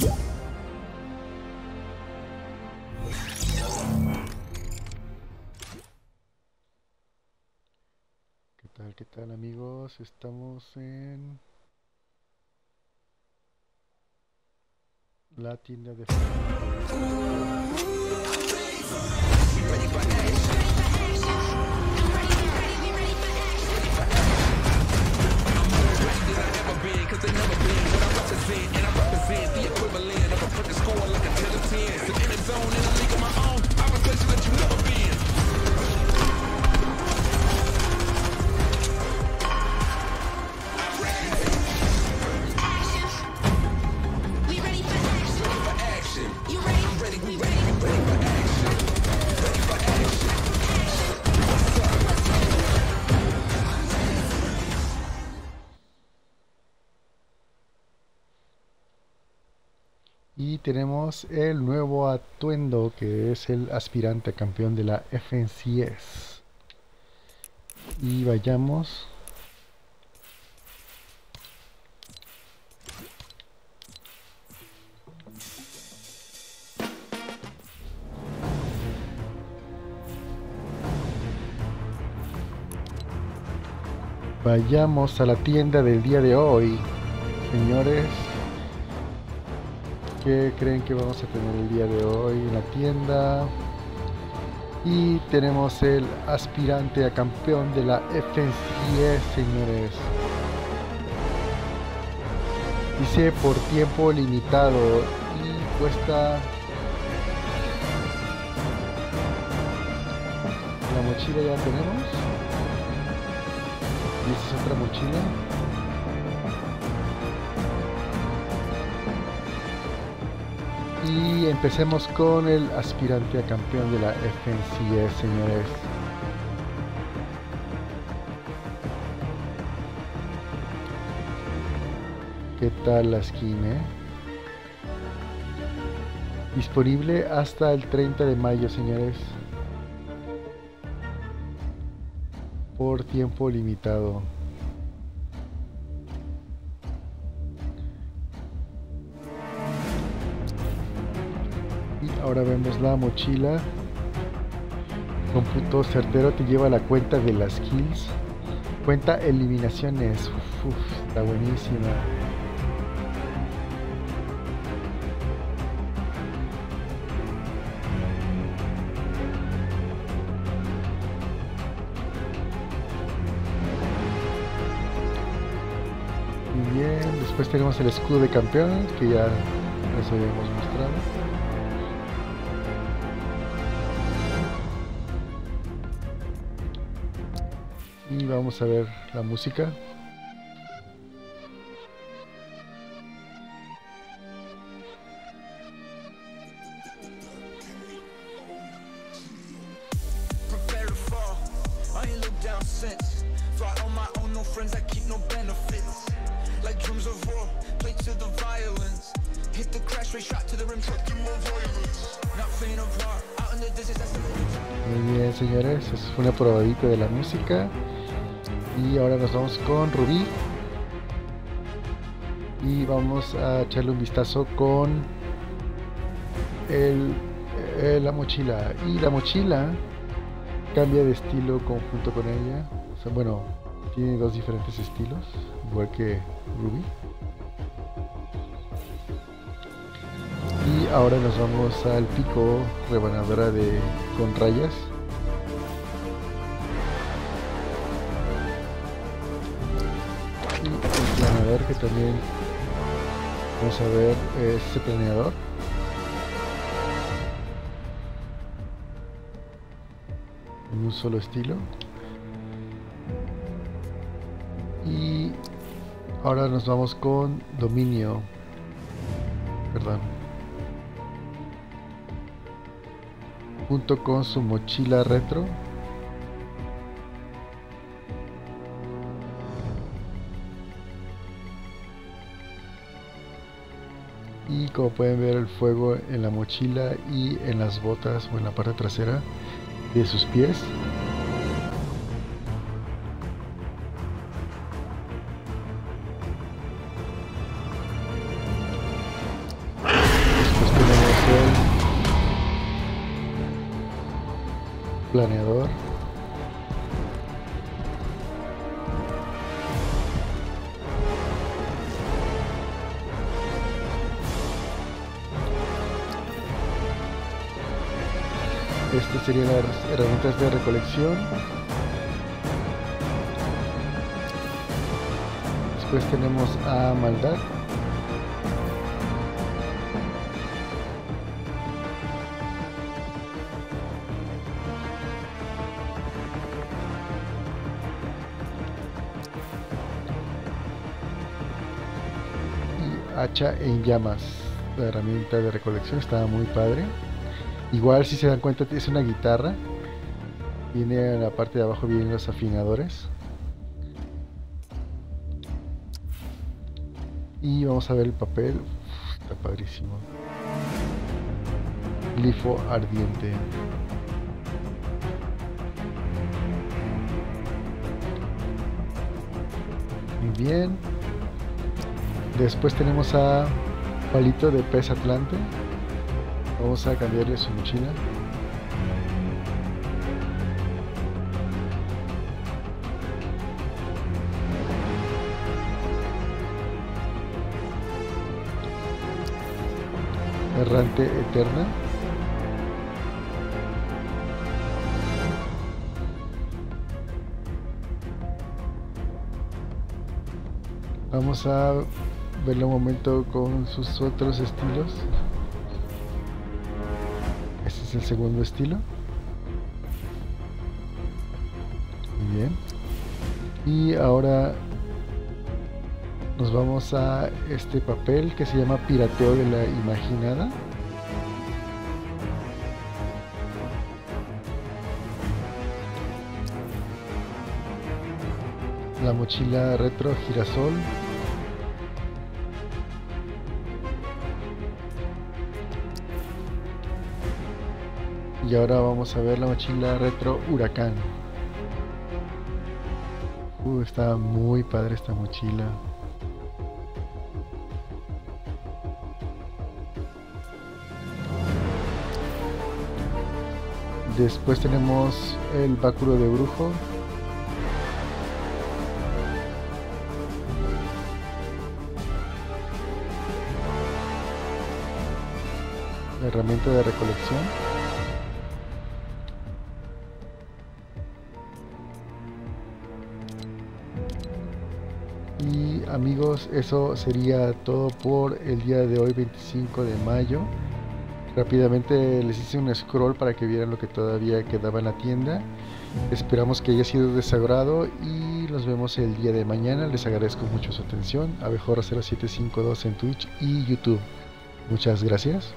¿Qué tal, qué tal amigos? Estamos en la tienda de We Tenemos el nuevo atuendo que es el aspirante campeón de la FNCS. Y vayamos. Vayamos a la tienda del día de hoy, señores. ¿Qué creen que vamos a tener el día de hoy en la tienda? Y tenemos el aspirante a campeón de la FNCS, señores. Dice por tiempo limitado y cuesta la mochila ya tenemos. Y esta es otra mochila. Y empecemos con el aspirante a campeón de la FNCS, señores. ¿Qué tal la skin, eh? Disponible hasta el 30 de mayo, señores. Por tiempo limitado. Ahora vemos la mochila. Cómputo certero te lleva la cuenta de las kills. Cuenta eliminaciones. Está buenísima. Muy bien, después tenemos el escudo de campeón que ya les habíamos mostrado. Out in the distance, that's the Muy bien, señores, es una probadita de la música. Y ahora nos vamos con Rubí. Y vamos a echarle un vistazo con el, eh, la mochila. Y la mochila cambia de estilo conjunto con ella. Bueno, tiene dos diferentes estilos, igual que Ruby. Y ahora nos vamos al pico rebanadora de con rayas. También vamos a ver este planeador. En un solo estilo. Y ahora nos vamos con dominio. Perdón. Junto con su mochila retro. como pueden ver el fuego en la mochila y en las botas o en la parte trasera de sus pies. Planeador. Estas serían las herramientas de recolección. Después tenemos a maldad. Y hacha en llamas. La herramienta de recolección estaba muy padre. Igual si se dan cuenta es una guitarra. Viene en la parte de abajo vienen los afinadores. Y vamos a ver el papel. Uf, está padrísimo. Glifo ardiente. Muy bien. Después tenemos a Palito de Pez Atlante. Vamos a cambiarle su mochila. Errante Eterna. Vamos a verlo un momento con sus otros estilos. Este es el segundo estilo. Muy bien. Y ahora nos vamos a este papel que se llama Pirateo de la Imaginada. La mochila retro girasol. Y ahora vamos a ver la mochila retro huracán. Uh, está muy padre esta mochila. Después tenemos el báculo de brujo. Herramienta de recolección. Y amigos, eso sería todo por el día de hoy, 25 de mayo. Rápidamente les hice un scroll para que vieran lo que todavía quedaba en la tienda. Esperamos que haya sido de y nos vemos el día de mañana. Les agradezco mucho su atención. Abejorra 0752 en Twitch y YouTube. Muchas gracias.